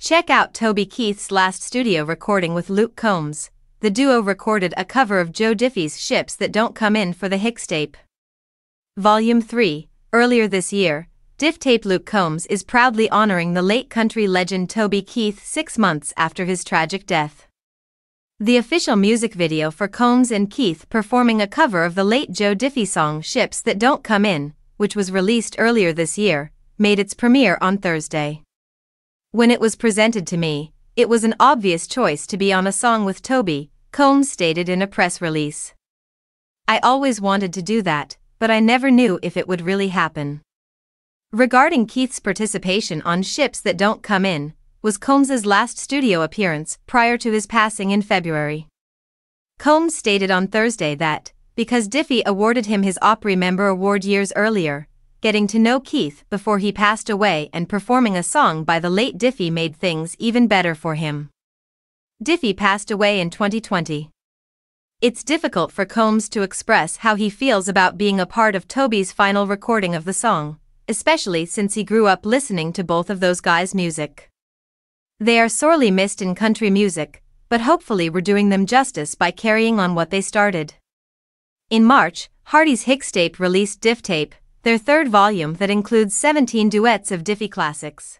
Check out Toby Keith's last studio recording with Luke Combs. The duo recorded a cover of Joe Diffie's Ships That Don't Come In for the Hixtape. Volume 3. Earlier this year, Diff Tape Luke Combs is proudly honoring the late country legend Toby Keith six months after his tragic death. The official music video for Combs and Keith performing a cover of the late Joe Diffie song Ships That Don't Come In, which was released earlier this year, made its premiere on Thursday. When it was presented to me, it was an obvious choice to be on a song with Toby, Combs stated in a press release. I always wanted to do that, but I never knew if it would really happen. Regarding Keith's participation on Ships That Don't Come In, was Combs's last studio appearance prior to his passing in February. Combs stated on Thursday that, because Diffie awarded him his Opry Member Award years earlier, getting to know Keith before he passed away and performing a song by the late Diffie made things even better for him. Diffie passed away in 2020. It's difficult for Combs to express how he feels about being a part of Toby's final recording of the song, especially since he grew up listening to both of those guys' music. They are sorely missed in country music, but hopefully we're doing them justice by carrying on what they started. In March, Hardy's Hixtape released Diff Tape, their third volume that includes 17 duets of Diffie classics.